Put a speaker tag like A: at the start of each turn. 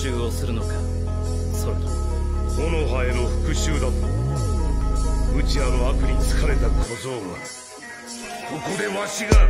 A: 讐をするのか？それとも
B: 木の葉への復讐だと？ウチアの悪に疲れた小僧がここでわしが